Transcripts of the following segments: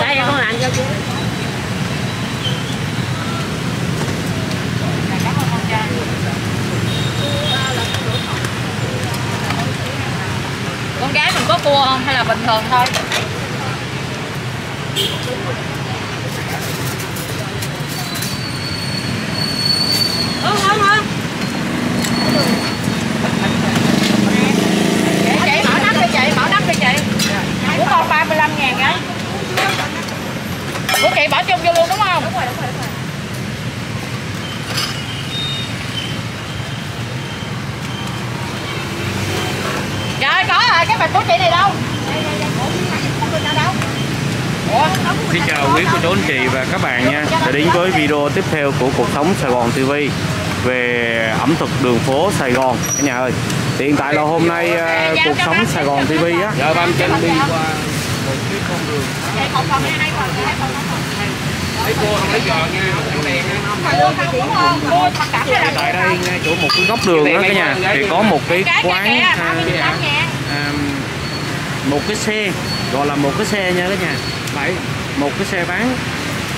đây con làm cho chú. Cảm ơn con gái mình có cua không hay là bình thường thôi? Không không không chị mở nắp đi chị mở nắp đi chị. Của con 35 ngàn cái của chị bỏ chung vô luôn đúng không? Đúng rồi đúng rồi Trời có rồi, cái bịch của chị này đâu? Xin chào quý cô chú anh chị và các bạn nha. Đã đến với video tiếp theo của Cuộc Sống Sài Gòn TV Về ẩm thực đường phố Sài Gòn. Cả nhà ơi Hiện tại là hôm nay à, Cuộc Sống Sài Gòn TV á. Giờ ban chân đi. qua cái con đường không còn phần, phần không còn. Lấy cua không lấy giò nha, không đèn nha Cua thật cảm là Tại đây ngay chỗ một cái góc đường đó cả nhà Thì có một cái cái quán cái à, 35 ngàn. à, một cái xe gọi là một cái xe nha cả nhà bảy một cái xe bán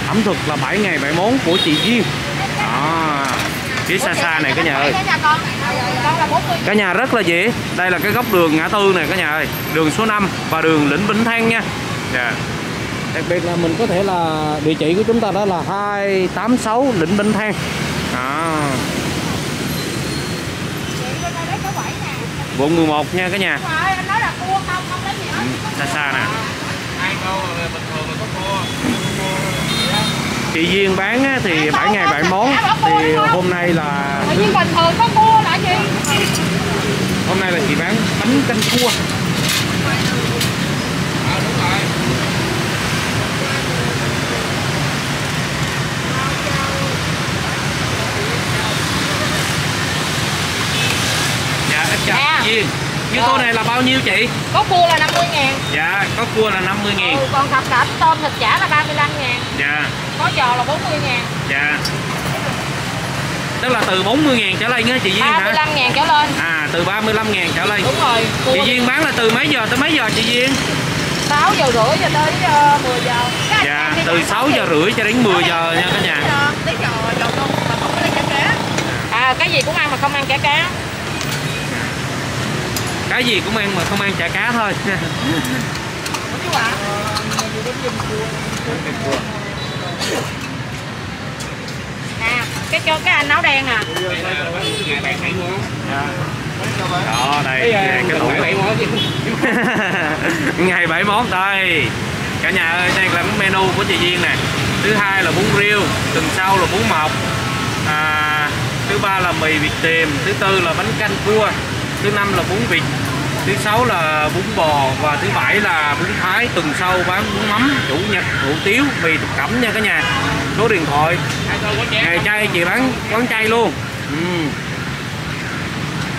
ẩm thực là 7 ngày 7 món của chị Duyên phía xa xa này cả nhà ơi. Cái nhà con, con là 40 cả nhà rất là dễ. Đây là cái góc đường ngã tư này cả nhà ơi. Đường số 5 và đường lĩnh Vĩnh Thang nha. Dạ. Đặc biệt là mình có thể là địa chỉ của chúng ta đó là 286 lĩnh Vĩnh Thang đó quận 11 nha cả nhà. Rồi, anh nói là cua không, không lấy gì hết. xa xa nè chị Duyên bán á, thì 7 ngày 7 món. Thì hôm nay là nhiên bình thường có cua là gì? hôm nay là chị bán bánh canh cua. Dạ chị Duyên. Như tô này là bao nhiêu chị? Có cua là 50 ngàn. dạ có cua là 50 ngàn. Ừ, còn thập cẩm tôm thịt chả là 35 ngàn. dạ Có giò là 40 ngàn. dạ tức là từ 40 ngàn trở lên á chị Duyên hả 35 ngàn trở lên. à từ 35 ngàn trở lên Đúng rồi. Cua chị Duyên bán là từ mấy giờ tới mấy giờ chị Duyên 6 giờ rưỡi cho tới uh, 10 giờ. Cái dạ từ chợ 6 không giờ rưỡi cho đến 10 giờ nha cả nhà Lấy giò, giò tôm mà không có lấy chả cá. À, cái gì cũng ăn mà không ăn chả cá. cái gì cũng ăn mà không ăn chả cá thôi Chú ạ cái cho cái anh áo đen à. đó đây cái tủ ngày bảy món đây. Cả nhà ơi đây là cái menu của chị Duyên nè. Thứ hai là bún riêu tuần sau là bún mọc. À, thứ ba là mì vịt tiềm thứ tư là bánh canh cua thứ năm là bún vịt thứ sáu là bún bò và thứ bảy là bún thái. Tuần sau bán bún mắm chủ nhật hủ tiếu mì thực cẩm nha cả nhà số điện thoại ngày chay chị bán quán chay luôn ừ.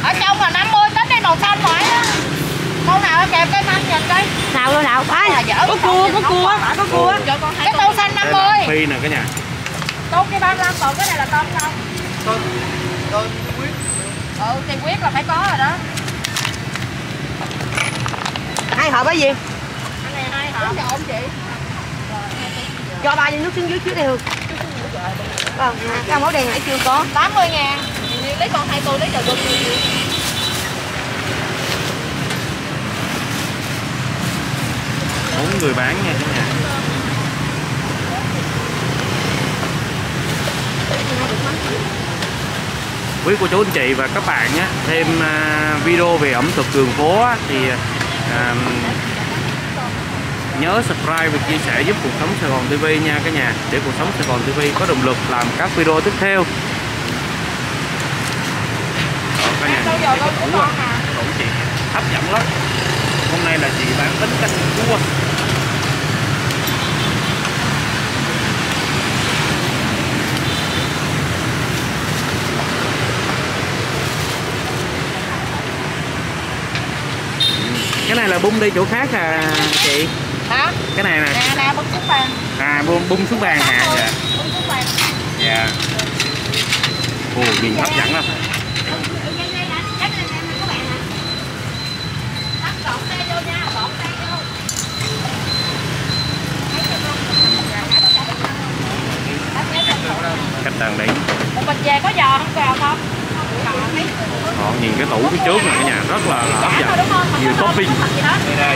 Ở trong là 50 tính đây màu xanh phải á. Câu nào kẹp cái manh nhìn đây. nào đâu nào dở có cua có cua có cua Cái tô xanh đây 50. là phi nè cả nhà Tôm cái 35 còn cái này là tôm không? Ừ, thì quyết là phải có rồi đó. hai hộp cái gì Anh này hai? Ổn chị. Cho ba ly nước xuống dưới trước đi hương vâng à, cái mẫu đèn nãy chưa có 80 ngàn. Lấy con hai tô lấy chờ tôi. bốn người bán nha cả nhà quý cô chú anh chị và các bạn nhé thêm à, video về ẩm thực đường phố thì à, nhớ subscribe và chia sẻ giúp cuộc sống Sài Gòn TV nha cả nhà. Để cuộc sống Sài Gòn TV có động lực làm các video tiếp theo. Đó, cả nhà cua nhìn tủ tủ chị hấp dẫn lắm. Hôm nay là chị bán bánh canh cua. Cái này là bung đi chỗ khác à chị? cái này nè. Nè nè bung xuống bàn. À bung bung xuống bàn hả dạ. bung xuống bàn. Dạ. Ồ nhìn hấp dẫn lắm. Khách đang đến một bịch về có giò không vào không? Họ nhìn cái tủ phía trước này cả nhà rất là, là hấp dẫn nhiều topping.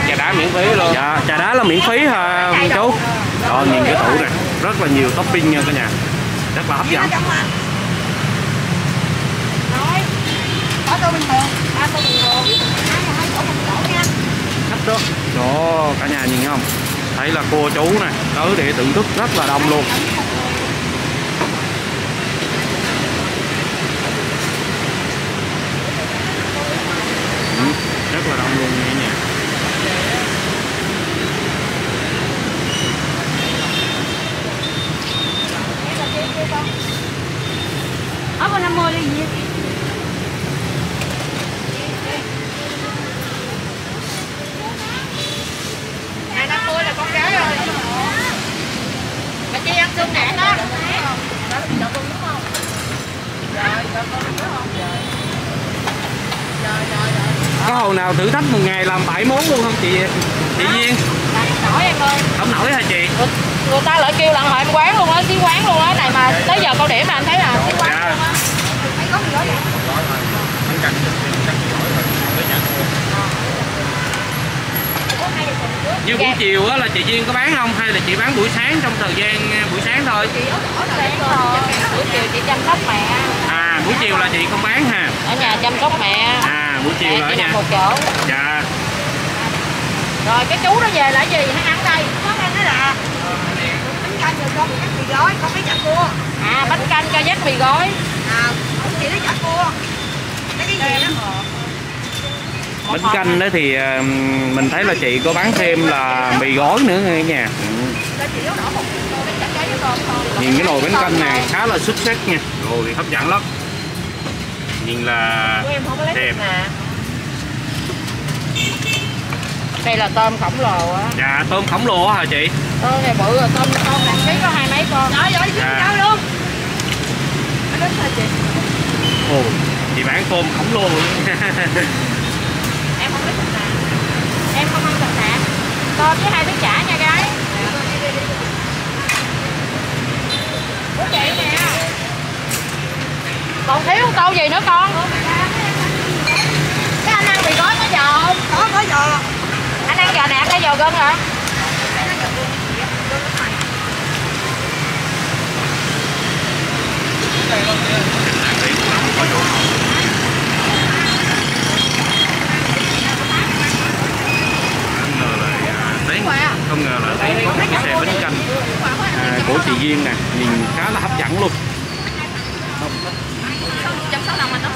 Trà đá miễn phí luôn. Dạ trà đá là miễn phí hả chú đó nhìn cái tủ này rất là nhiều topping nha cả nhà. Rất là hấp dẫn. Đó. Cả nhà nhìn không? Thấy là cô chú này tới để thưởng thức rất là đông luôn Ừ, rất là đông luôn nha cả nhà Ở con năm mươi đi gì? Này 50 là con gái rồi. Bà Chi ăn xương nè đó. có hồi nào thử thách một ngày làm bảy món luôn không chị chị Duyên nổi em ơi. không nổi hả chị Người, người ta lại kêu hỏi em quán luôn á, xí quán luôn á. Này mà tới giờ câu điểm là anh thấy là xí quán Dạ. luôn á. Có gì đó vậy? Như buổi Dạ. chiều á là chị Duyên có bán không hay là chị bán buổi sáng trong thời gian à, buổi sáng thôi rồi. Buổi chiều chị chăm sóc mẹ. à buổi chiều là chị không bán ha Ở nhà chăm sóc mẹ. à buổi chiều nhà nằm một chỗ. dạ Rồi cái chú đó về là gì? Hắn ăn đây. Có ăn đó là bánh canh rồi con cắt mì gói, con mấy chả cua. À bánh canh cho dắt mì gói. À, không chỉ lấy chả cua. Lấy cái gì đó? bánh canh đó thì à, mình thấy là chị có bán thêm là mì gói nữa nha nhà con thôi. nhìn cái nồi bánh canh này khá là xuất sắc nha rồi hấp dẫn lắm nhìn là Đẹp. Đây là tôm khổng lồ á. dạ tôm khổng lồ hả chị Tôm này bự rồi, tôm tôm nặng ký có hai mấy con. Trời ơi, Dạ. đâu luôn. Thôi chị. ồ chị bán tôm khổng lồ luôn. Em không lấy thịt nè. Em không ăn thịt nè. Tôm với hai đứa chả nha gái. Của chị nè. Còn thiếu tô gì nữa con? Cái anh ăn mì gói có giò không? Có có giò. Anh ăn giò nạc hay giò gân hả? không ngờ là à, thấy không ngờ là thấy có một cái xe bánh canh à, của chị Duyên nè nhìn khá là hấp dẫn luôn Chăm sóc lòng mình nóng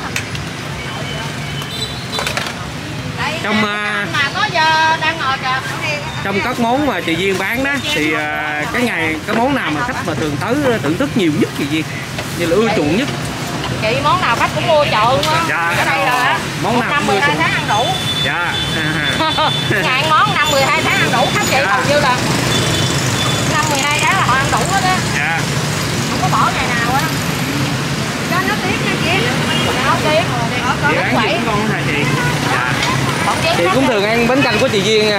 trong à, mà có giờ đang ngồi kìa trong các món mà chị Duyên bán đó thì à, cái ngày cái món nào mà khách mà thường tới thưởng thức nhiều nhất chị Duyên như là ưa chuộng nhất. chị món nào khách cũng mua chợ luôn á Dạ. ở đây á Món nào năm mười hai tháng ăn đủ. Dạ. Ngàn món năm mười hai tháng ăn đủ khách chị Dạ. hầu như là năm mười hai tháng là họ ăn đủ hết á. Dạ. Không có bỏ ngày nào á. Cho nó tiếc nha chị. bán quẩy những con hả chị? dạ chén chị cũng thường ăn bánh canh của chị Duyên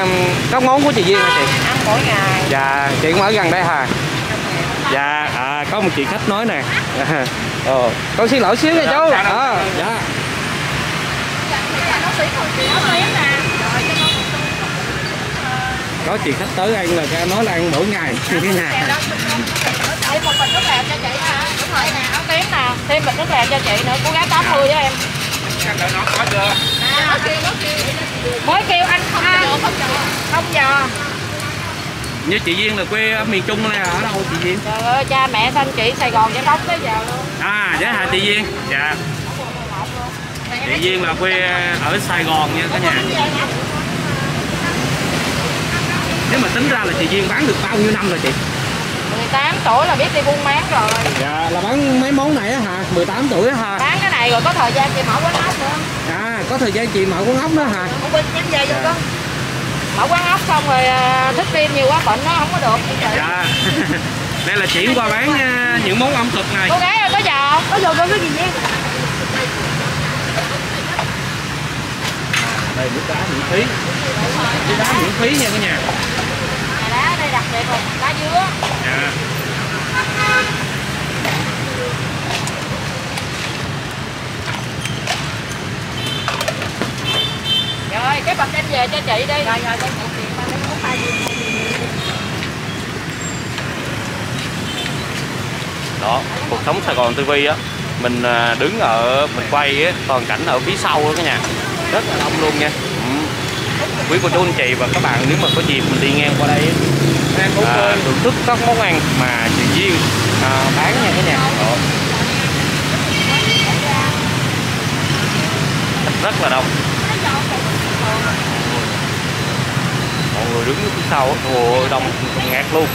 các món của chị Duyên hả chị? Ăn mỗi ngày. Dạ chị cũng ở gần đây hả? Dạ. À, có một chị khách nói nè. Ờ con xin lỗi xíu nha chú. Dạ, à, dạ. Tiếng nè có chị khách tới ăn là cái nói là ăn mỗi ngày. Như thế nào thêm một bình nước lèo cho chị hả? Đúng rồi. Nè nấu tiếng nè thêm bình nước lèo cho chị nữa. Cô gái 80 với em đợi nó có chưa mới kêu anh không giờ không giờ không giờ như chị Duyên là quê ở miền Trung này ở đâu chị Duyên? Trời ơi cha mẹ sanh chị Sài Gòn giải phóng tới giờ luôn à dạ hả chị Duyên? Dạ. Chị Duyên là quê ở Sài Gòn nha cả nhà. Nếu mà tính ra là chị Duyên bán được bao nhiêu năm rồi chị? 18 tuổi là biết đi buôn bán rồi. Dạ là bán mấy món này á hả? 18 tuổi á hả? Bán này rồi có thời gian chị mở quán ốc nữa à có thời gian chị mở quán ốc nữa hả? Một bình nhanh về vô con. mở quán ốc xong rồi à, thức đêm nhiều quá bệnh nó không có được. Chị dạ. Đây là chuyển qua bán à, những món ẩm thực này. Cô gái ơi có không? Có giò con cái gì nha. đây nước đá miễn phí. Nước đá miễn phí nha cả nhà. Nhà đá đây đặc biệt là đá dứa. Dạ Rồi, cái bịch em về cho chị đi. rồi rồi tay gì? Đó cuộc sống Sài Gòn TV á mình à, đứng ở mình quay á toàn cảnh ở phía sau đó cả nhà. Rất là đông luôn nha. Ừ. quý cô chú anh chị và các bạn nếu mà có dịp mình đi ngang qua đây à, thưởng thức các món ăn mà chị Duyên à, bán nha cả nhà. Đó. rất là đông người đứng phía sau hồ đông ngạt luôn.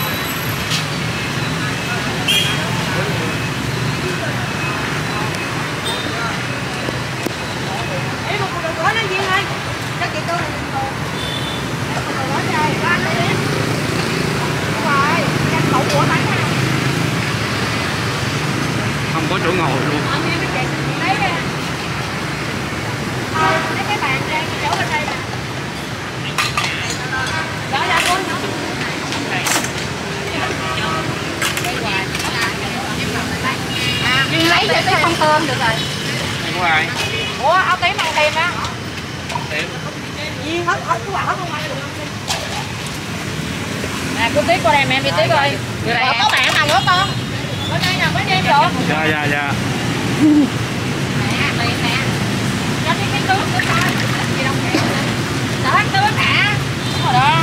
Không có chỗ ngồi luôn. Ờ, Duyên cái chị chị lấy ra Ờ, lấy cái bàn ra cái chỗ bên đây nè. Duyên lấy cho cái không thơm được rồi ngoài Ủa, áo tím ăn thêm á. Duyên hết hết cái quả hết không ai được Nè, cô Tuyết qua đây, em đi ơi. Rồi, có bạn nào nữa con? Bên đây nào, đây em được. dạ dạ dạ Nè, tiền nè. Cho cái tướng nữa coi. Gì đâu kìa. Ăn tướng hả? Đúng rồi đó.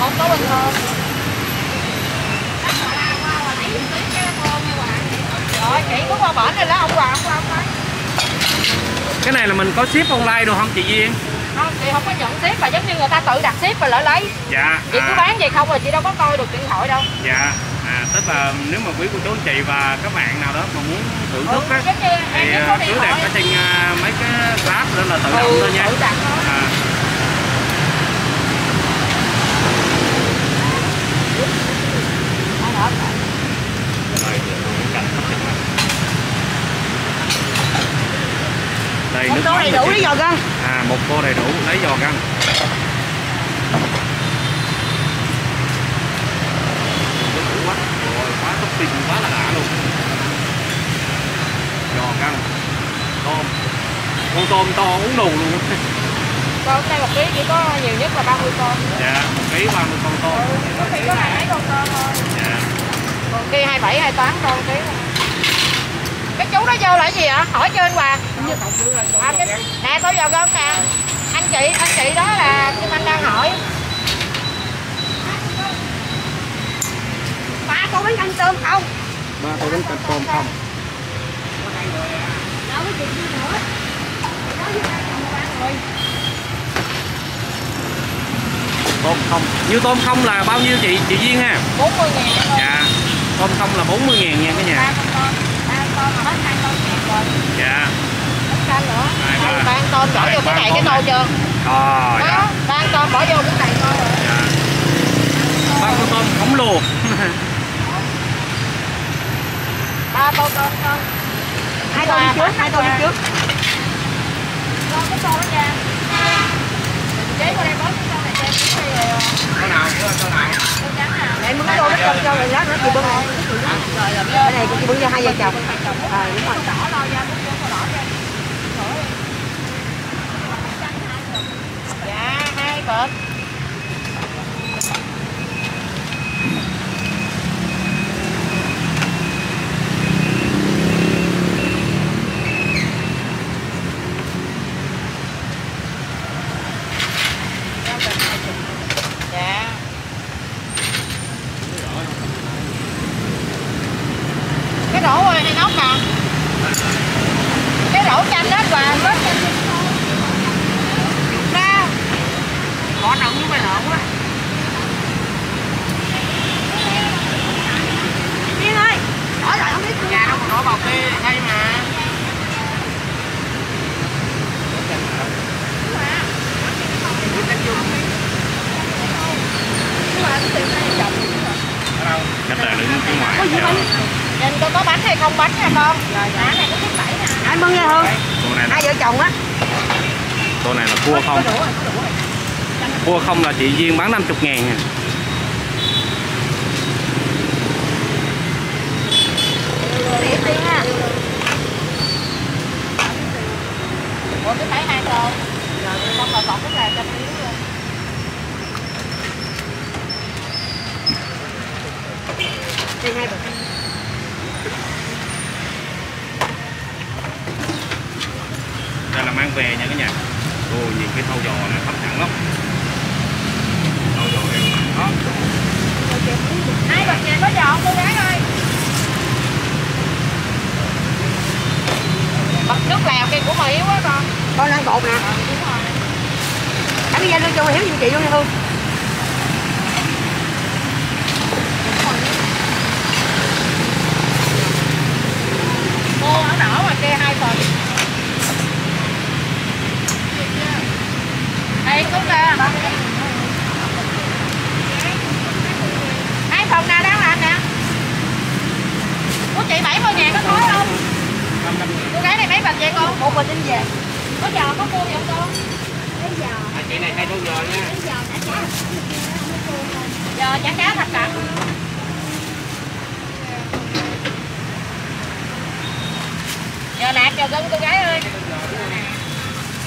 Một tô bình thường. Rồi chị bước qua bển này lá ông quà ông qua ông qua. cái này là mình có ship online được không chị Duyên Không, chị không có nhận ship mà giống như người ta tự đặt ship và lại lấy. dạ Chị cứ à, bán vậy không rồi chị đâu có coi được điện thoại đâu. dạ à tức là nếu mà quý cô chú anh chị và các bạn nào đó mà muốn thưởng thức á Giống như thì à, có cứ đặt ở trên à, mấy cái grab đó là tự động Ừ, thôi nha tự đặt thôi. à, đây Một nước tô đầy đủ đi giò gân à một cô đầy đủ lấy giò đủ quá. Rồi quá topping quá là đã luôn. Giò găng. Tôm. Con tôm to uống nù luôn. Con đây một ký chỉ có nhiều nhất là 30 con. dạ một ký ba mươi con tôm. Có khi có này mấy con tôm thôi. dạ. Còn kia 27 28 con ký. Cái chú đó vô là cái gì ạ? Hỏi trên Hoàng. À, cái... Nè tôi vào gom nè. Anh chị, anh chị đó là Kim Anh đang hỏi. ba tô bánh canh tôm không? Ba tô bánh canh tôm không. Đâu có chuyện gì nữa. Nói với hai chồng ba rồi tôm không. Như tôm không là bao nhiêu chị? Chị Duyên ha? 40 ngàn. Dạ. Tôm không là 40 ngàn nha cả Ba nhà mà hết con ngàn rồi. dạ Bánh canh nữa. Ba. con bỏ Hai, vô cái này con cái này. nồi chưa? ờ dạ Đó, ba con bỏ vô cái này coi rồi. dạ ba con tôm khổng lồ Ba con con. hai tô đi trước hai tô đi trước Con cái tô đó nha. Chế qua đây bớt cái tô này cho em đi rồi. Con nào? Con nào? Con trắng nào. để muốn tô bánh canh cho rồi lát nữa chị bưng này cái này chị bưng cho hai vợ chồng à đúng rồi. Dạ, hai bịch. quà mất ra bỏ nóng như mày nóng quá Yên ơi bỏ lại không biết Nhà đâu còn có bọc kia hay mà Cách này đứng phía ngoài Nhìn có có bánh hay không? Bánh nha con Rồi này có cái bảy nè 20 nha Hương cô này là hai vợ chồng á. Cô này là cua không. Cua không là chị Duyên bán 50 ngàn à. Điểm đi ha Ủa cái bảy hai rồi Không là còn cái là trăm miếng luôn đây hai bịch đây là mang về nha cả nhà ô nhìn cái thau giò này hấp dẫn lắm thau giò heo đó Hai bịch về có giò cô gái ơi Bật nước lèo kia của mày yếu quá con con đang cột nè Ờ, đúng rồi. anh đi ra lưng cho hiếu giùm chị luôn nha Hương Cô ở đỏ ngoài kia hai phần Đây xuống ra Hai phần nào đang làm nè Của chị bảy mươi ngàn có thối không? Cô gái này mấy bịch vậy con? một bịch anh về Có giò có cua vậy con? À, chị này hai thau giò nha Giò chả cá thật cả Giò gân cô gái ơi.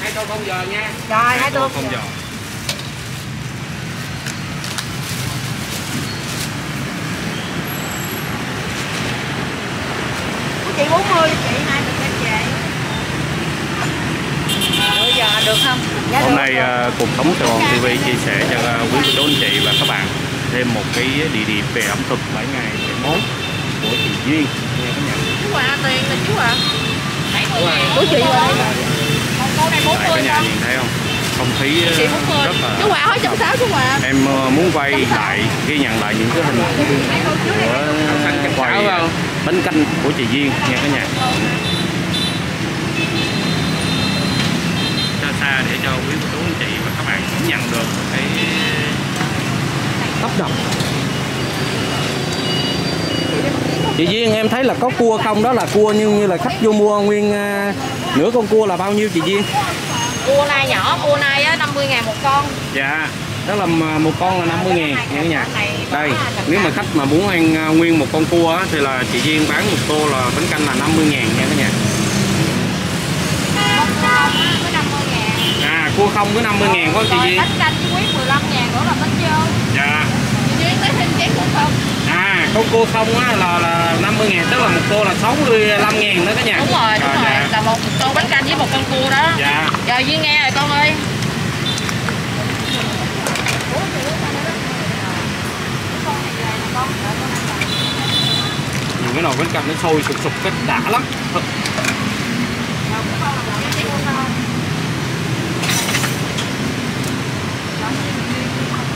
Hai thau không giò nha. Rồi hai tô không của chị 40 chị hai bịch anh về. Bây giờ được không? dạ hôm được. nay ờ, cuộc sống Sài Gòn TV chia sẻ cho ờ, quý cô chú anh chị và các bạn thêm một cái địa điểm về ẩm thực 7 ngày bảy món của chị Duyên. Nha các nhà. Chú à, tiền là chú à 70 ngàn của chị rồi. Cô này tại cả 40 nhà nhìn thấy không không khí Chị 40 rất Chú là à hỏi trăm sáu chú à em ờ, muốn quay lại ghi nhận lại những cái hình của quay bánh canh của chị Duyên nha cả nhà. Xa xa để cho quý cô chú anh chị và các bạn nhận được cái tấp nập chị Duyên em thấy là có cua không? Đó là cua như như là khách vô mua nguyên à, nửa con cua là bao nhiêu chị Duyên? Cua này nhỏ, cua này á 50 ngàn một con. Dạ đó là một con là 50 ngàn nha cả nhà. đây nếu mà khách mà muốn ăn à, nguyên một con cua á, thì là chị Duyên bán một tô là bánh canh là 50 ngàn nha cả nhà. Con cua không á, có 50 ngàn. À cua không có 50 ngàn có chị Duyên. bánh canh với quý 15 ngàn nữa là bánh vô dạ Chị Duyên lấy thêm chén cua không? À con cua không á là là 50 ngàn tức là một tô là 65 ngàn đó cả nhà. Đúng rồi, đúng Rồi, rồi dạ. Là một tô bánh canh với một con cua đó. Dạ. Rồi Duyên nghe rồi con ơi. Nhìn cái nồi bánh canh nó sôi sục sục cái đã lắm. Thật.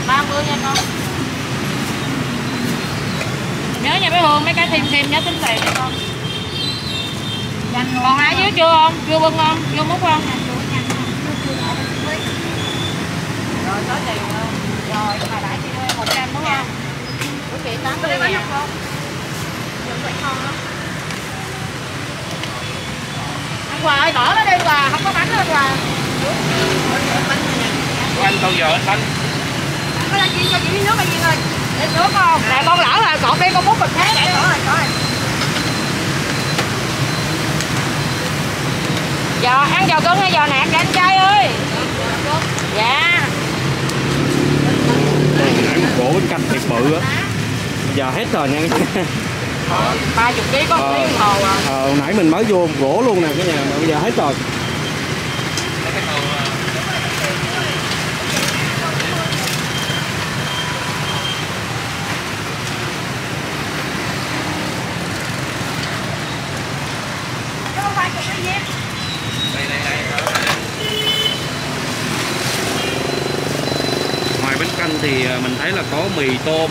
ba mươi nha con nhớ nha bé Hương mấy cái thêm thêm nhớ tính tiền nha con còn ai dưới chưa không? Chưa bưng không? Chưa múc không? Rồi có tiền không? Rồi mà đãi chị một trăm đúng không? Của chị tám mươi ngàn ăn quà ơi bỏ nó đi quà không có bánh đâu quà của anh thau giò ít bánh. Có là chị cho chị nước bao nhiêu ơi Để nước không? Nè con lỡ rồi, cột đi con múc bịch khác. Có rồi có rồi Giờ ăn giò cưng hay giò nạc vậy anh trai ơi? Dạ. Nãy một gỗ bánh canh thiệt bự á. Giờ hết rồi nha. Ba chục ký có ký đồng hồ à. Ờ, hồi nãy mình mới vô một gỗ luôn nè cái nhà mà bây giờ hết rồi không phải chụp cái gì đây đây đây ngoài bánh canh thì à, mình thấy là có mì tôm.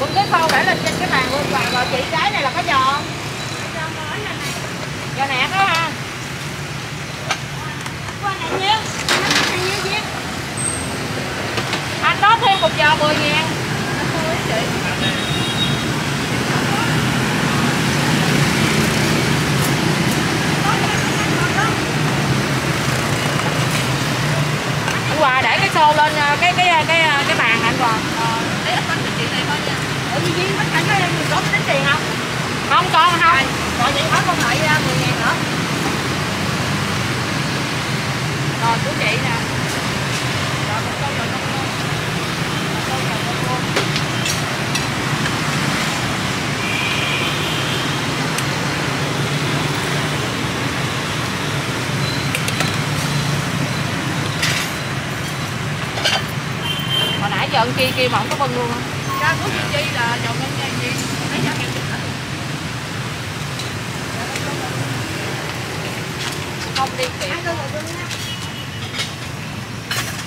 Quân cái khâu để lên trên cái bàn luôn, và rồi chị cái này là có giò? Giò nạc đó ha. Qua này nhiêu Anh đó thêm một giò 10 ngàn. Anh thôi chị. Hòa để cái xô lên ờ, cái cái cái cái, cái bàn anh Hòa. lấy ít bánh chị này thôi nha ở dưới bánh cảnh đó em có tính tiền không Không con không. rồi vậy hết con lại ra 10 ngàn nữa Rồi của chị nè. Rồi con câu rồi con câu. Câu rồi con câu. Ông kia kia mà không có bưng luôn á. ra của chị Chi là chồng em nha chị lấy giá em Không đi kịp.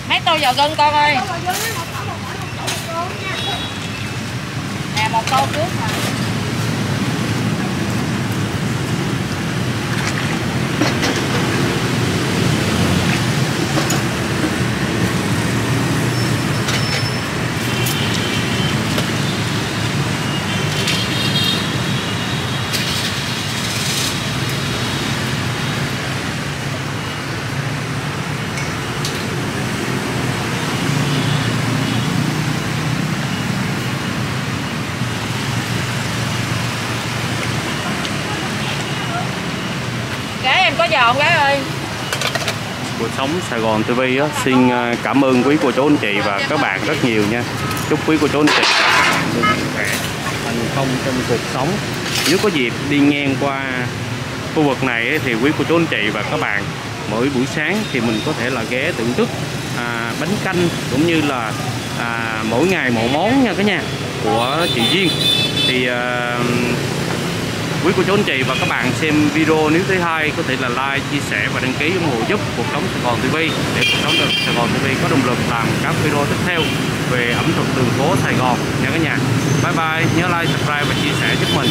hai tô vào gân Mấy con ơi. Nè một tô trước mà. Gái em có giòn gái ơi sóng Sài Gòn TV á, xin à, cảm ơn quý cô chú anh chị và các bạn rất nhiều nha. Chúc quý cô chú anh chị luôn khỏe, thành công trong cuộc sống. Nếu có dịp đi ngang qua khu vực này ấy, thì quý cô chú anh chị và các bạn mỗi buổi sáng thì mình có thể là ghé thưởng thức à, bánh canh cũng như là à, mỗi ngày một món nha cả nhà của chị Duyên. Thì à, quý cô chú anh chị và các bạn xem video nếu thấy hay có thể là like, chia sẻ và đăng ký ủng hộ giúp cuộc sống Sài Gòn TV để cuộc sống Sài Gòn TV có động lực làm các video tiếp theo về ẩm thực đường phố Sài Gòn nha cả nhà. Bye bye, nhớ like, subscribe và chia sẻ giúp mình.